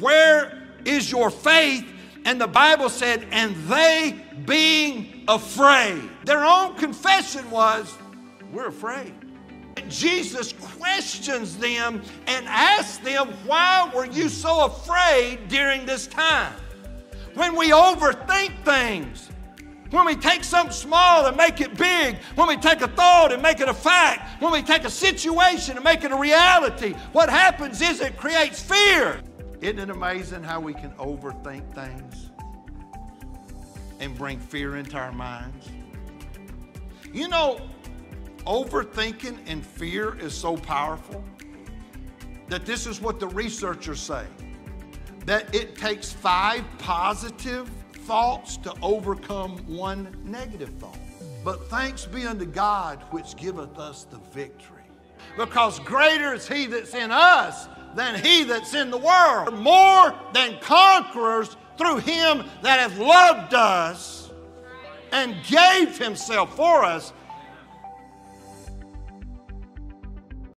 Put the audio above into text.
Where is your faith? And the Bible said, And they being afraid. Their own confession was, We're afraid. Jesus questions them and asks them, Why were you so afraid during this time? When we overthink things, when we take something small and make it big, when we take a thought and make it a fact, when we take a situation and make it a reality, what happens is it creates fear. Isn't it amazing how we can overthink things and bring fear into our minds? You know, overthinking and fear is so powerful that this is what the researchers say that it takes five positive thoughts to overcome one negative thought. But thanks be unto God which giveth us the victory. Because greater is he that's in us than he that's in the world. More than conquerors through him that hath loved us and gave himself for us